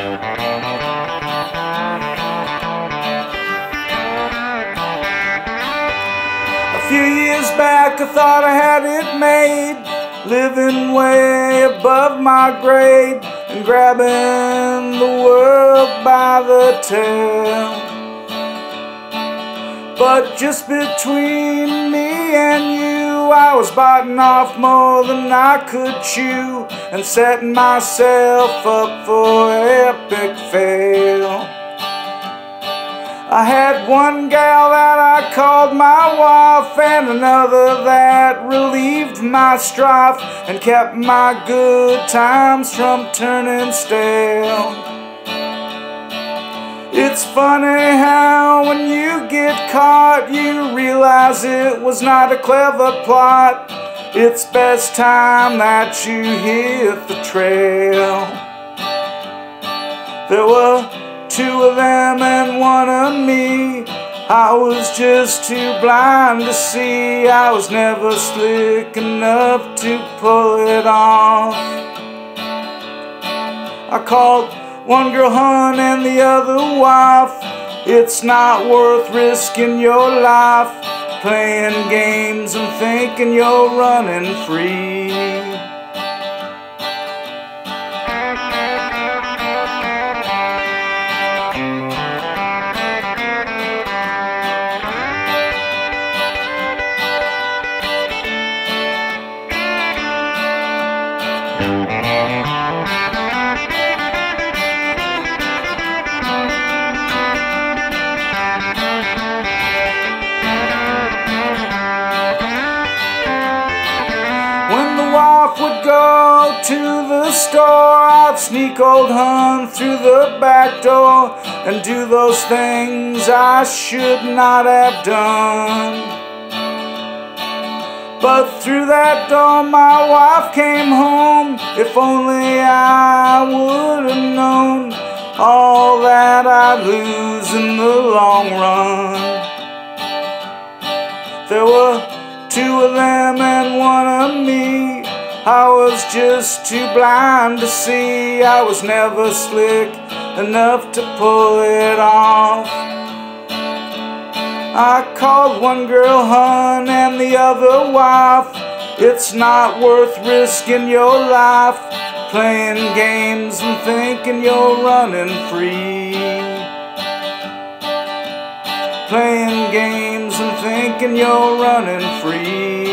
A few years back I thought I had it made. Living way above my grade And grabbing the world by the tail But just between me and you I was biting off more than I could chew And setting myself up for epic fail I had one gal that I called my wife and another that relieved my strife and kept my good times from turning stale. It's funny how when you get caught you realize it was not a clever plot. It's best time that you hit the trail. There were two of them and one of me. I was just too blind to see. I was never slick enough to pull it off. I called one girl hun and the other wife. It's not worth risking your life playing games and thinking you're running free. Wife would go to the store, I'd sneak old hun through the back door and do those things I should not have done. But through that door, my wife came home. If only I would have known all that I'd lose in the long run. There were two of them and one of me. I was just too blind to see. I was never slick enough to pull it off. I called one girl hun and the other wife. It's not worth risking your life playing games and thinking you're running free. Playing games and thinking you're running free.